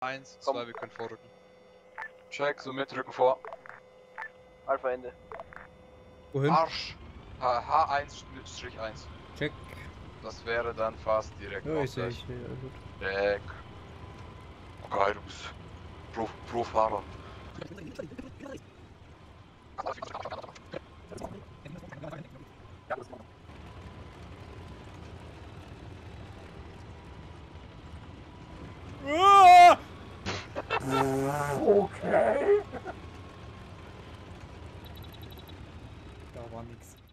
Eins, Komm. zwei, wir können vorrücken. Check, so mitrücken vor. Alpha Ende. Wohin? Arsch. H H1 Strich 1. Check. Das wäre dann fast direkt Ja, ich sehe, ich sehe. alles gut. Check. Geil, du bist Pro, Pro-Fahrer. Ah! Okay. Da war nix.